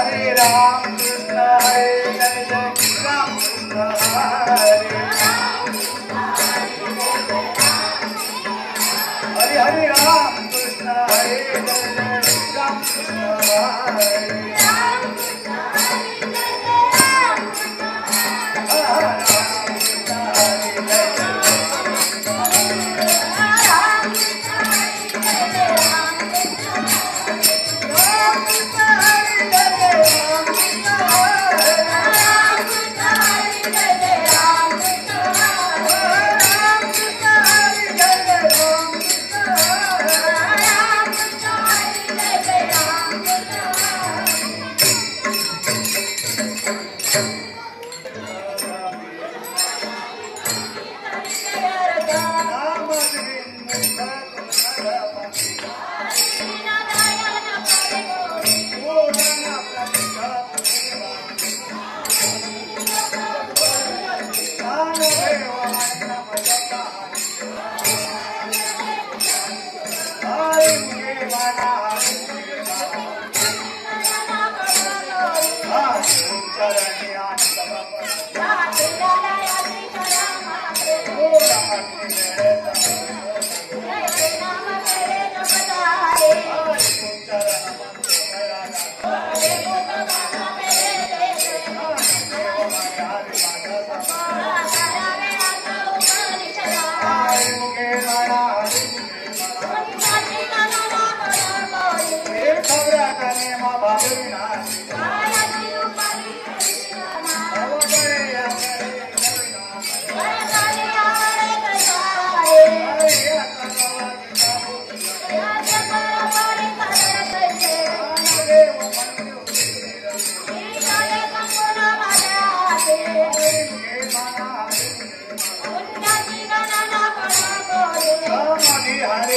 Hare Ram Krishna Hare Hare Krishna Hare. Thank you.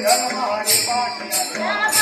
रणमानि Patiya